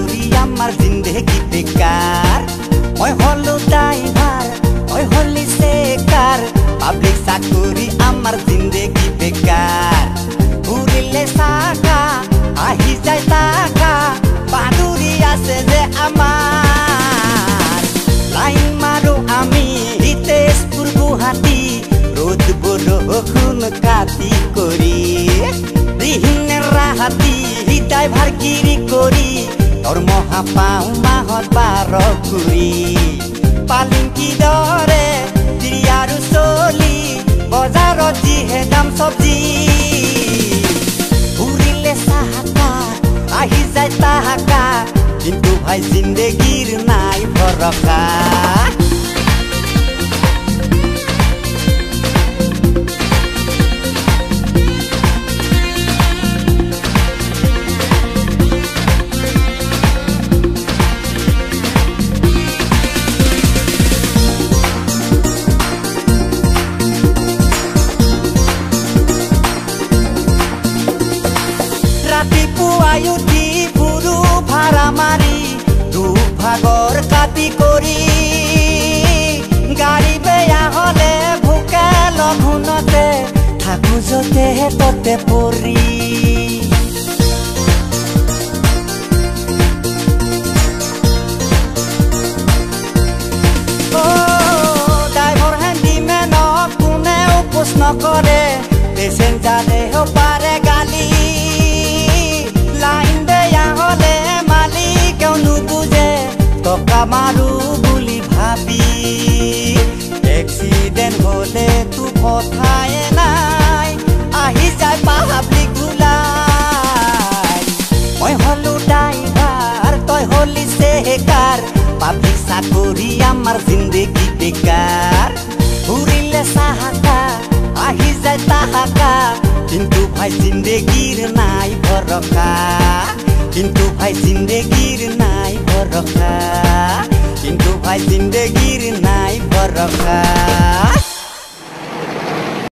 বুড়ি আমার জিন্দেগিতে ওই হলো ড্রাইভার, ওই হলি সেকার পাবলিক আমার জিন্দেগি বেকার ঘুরিলে সাকা আহি যায় টাকা বাদুরি আছে যে আমার। লাইন মারো আমি হিতেশপুর গুহাটি রোদ বড় কাতি করি। দিহিনের রাহাতি হৃদয় গিরি দৰমহা পাওঁ মাহত বাৰ ঘূৰি পালিংকি দৰে তিৰি আৰু চলি বজাৰত যিহে দাম চব্জি। ঘূৰিলে কিন্তু ভাই জিন্দেগীৰ নাই ভৰসা ৰাতিপুৱাই উঠি ফুৰু ভাড়া মাৰি দুভাগৰ কাটি কৰি গাড়ী বেয়া হলে ভোকে লঘোণতে থাকো যতে ততে পৰি নকৰে মাৰো বুলি ভাবি। এক্সিডেণ্ট হলে তো কথাই নাই। আহি যায় পাব্লিক ওলাই মই হলো ড্ৰাইভাৰ তই হলি চেকাৰ পাব্লিক চাকৰি আমাৰ জিন্দেগী বেকাৰ। ঘূৰিলে চাহাকা আহি যায় তাহাকা। কিন্তু ভাই জিন্দেগীৰ নাই ভৰসা। কিন্তু ভাই জিন্দেগীৰ নাই ভৰসা। কিন্তু ভাই জিন্দেগীৰ নাই ভৰসা